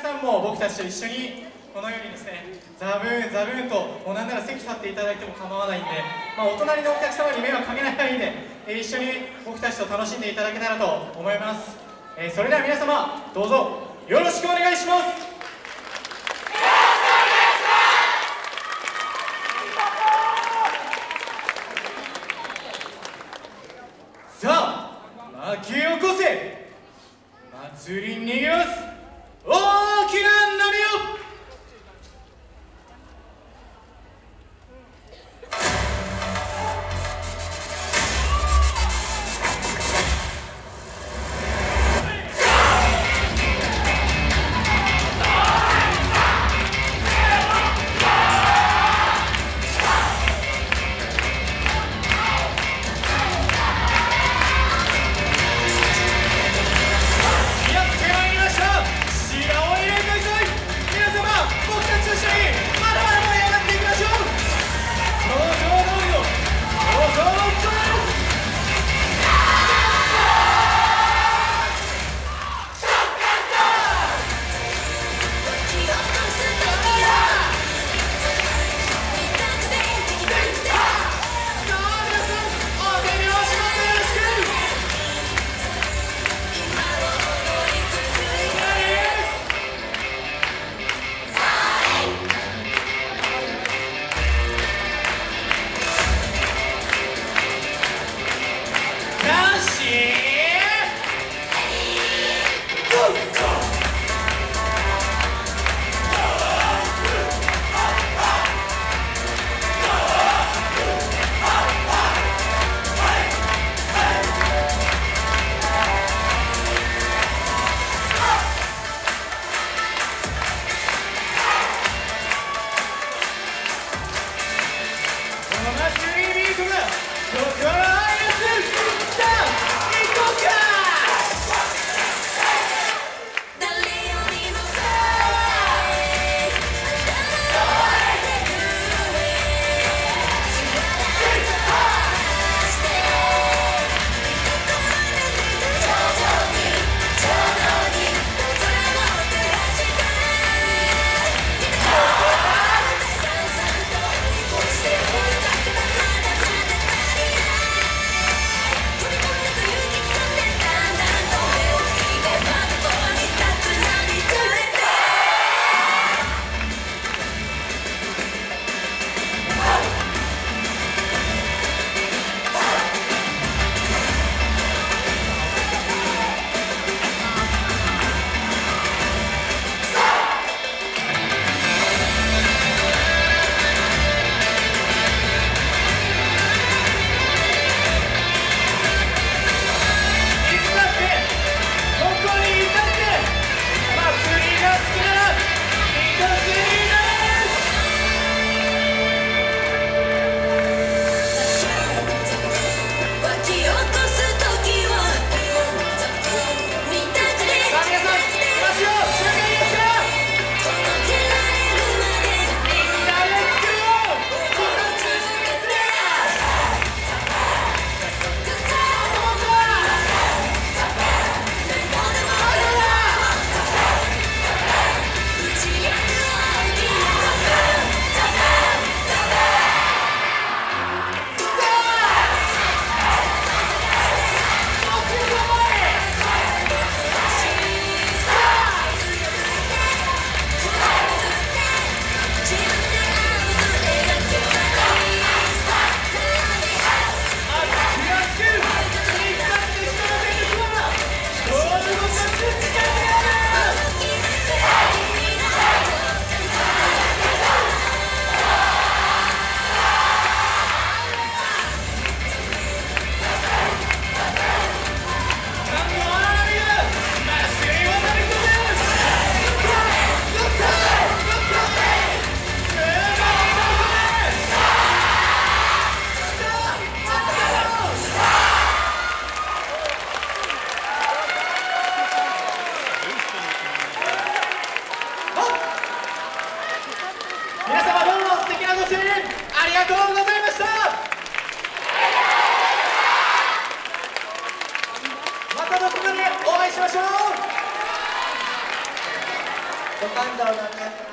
さんも僕たちと一緒にこのようにですねザブーンザブーンともうなんなら席立っていただいても構わないんで、まあ、お隣のお客様に迷惑かけない範囲で、えー一緒に僕たちと楽しんでいただけたらと思います、えーそれでは皆様どうぞよろしくお願いします。さあ巻き起こせ。祭りに逃げます。大きなこの祭りビートが心を愛ご感動の皆